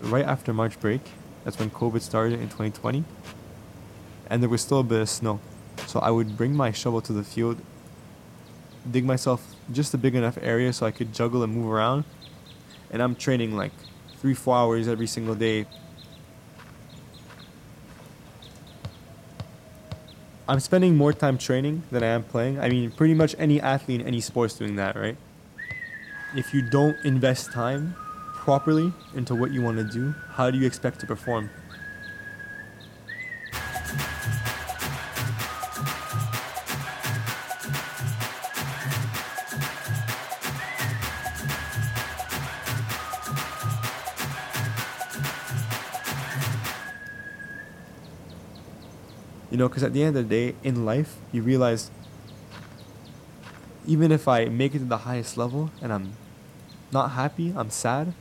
right after March break. That's when COVID started in 2020. And there was still a bit of snow. So I would bring my shovel to the field, dig myself just a big enough area so I could juggle and move around. And I'm training like three, four hours every single day. I'm spending more time training than I am playing. I mean, pretty much any athlete in any sport's doing that, right? If you don't invest time properly into what you want to do, how do you expect to perform? You know, because at the end of the day, in life, you realize even if I make it to the highest level and I'm not happy, I'm sad,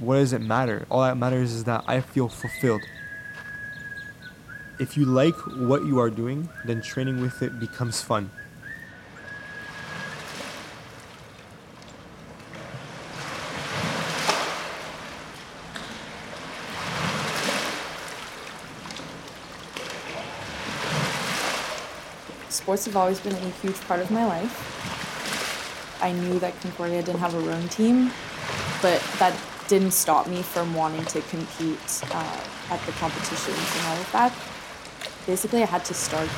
what does it matter? All that matters is that I feel fulfilled. If you like what you are doing, then training with it becomes fun. Sports have always been a huge part of my life. I knew that Concordia didn't have a rowing team, but that didn't stop me from wanting to compete uh, at the competitions and all of that. Basically, I had to start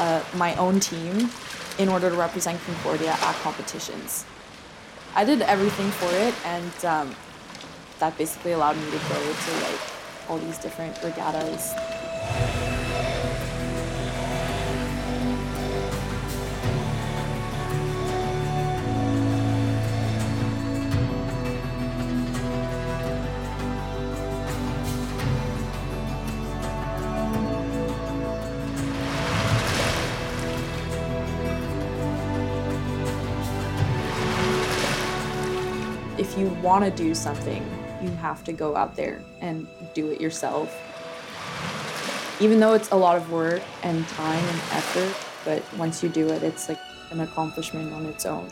uh, my own team in order to represent Concordia at competitions. I did everything for it, and um, that basically allowed me to go to like all these different regattas. If you want to do something, you have to go out there and do it yourself. Even though it's a lot of work and time and effort, but once you do it, it's like an accomplishment on its own.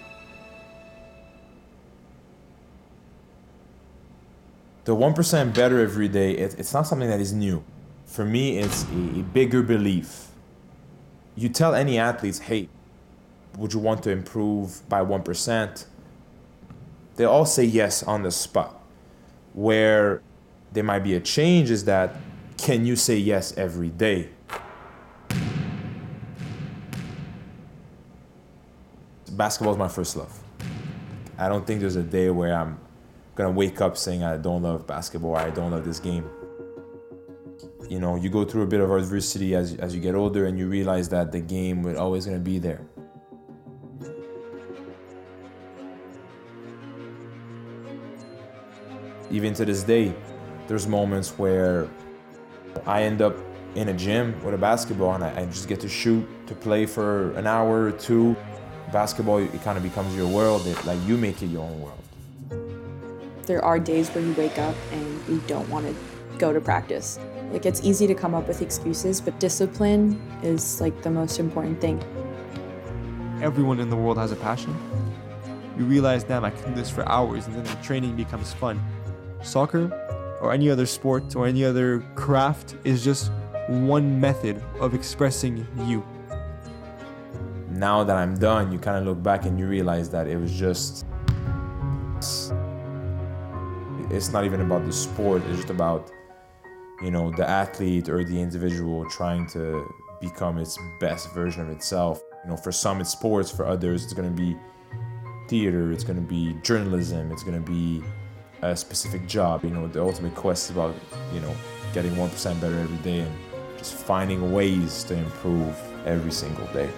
The 1% better every day, it, it's not something that is new. For me, it's a, a bigger belief. You tell any athletes, hey, would you want to improve by 1%? They all say yes on the spot. Where there might be a change is that can you say yes every day? Basketball is my first love. I don't think there's a day where I'm gonna wake up saying I don't love basketball or I don't love this game. You know, you go through a bit of adversity as, as you get older and you realize that the game is always gonna be there. Even to this day, there's moments where I end up in a gym with a basketball and I, I just get to shoot, to play for an hour or two. Basketball, it kind of becomes your world. It, like you make it your own world. There are days where you wake up and you don't want to go to practice. Like it's easy to come up with excuses, but discipline is like the most important thing. Everyone in the world has a passion. You realize, damn, I can do this for hours, and then the training becomes fun soccer or any other sport or any other craft is just one method of expressing you. Now that I'm done, you kind of look back and you realize that it was just. It's not even about the sport, it's just about, you know, the athlete or the individual trying to become its best version of itself. You know, for some it's sports, for others it's going to be theater, it's going to be journalism, it's going to be a specific job. You know, the ultimate quest is about, you know, getting 1% better every day and just finding ways to improve every single day.